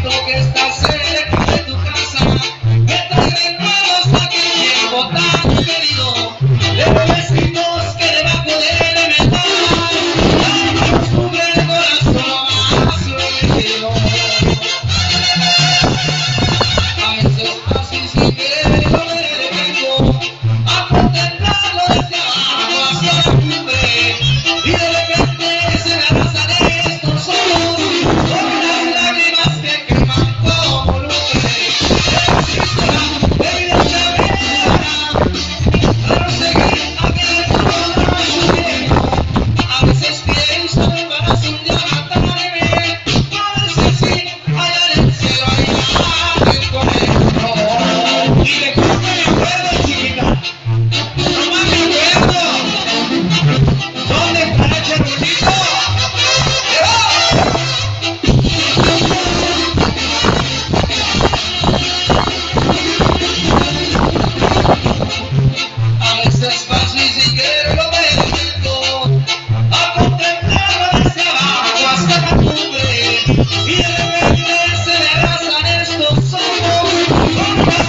Siento que estás cerca de tu casa. Y de repente se le estos ojos.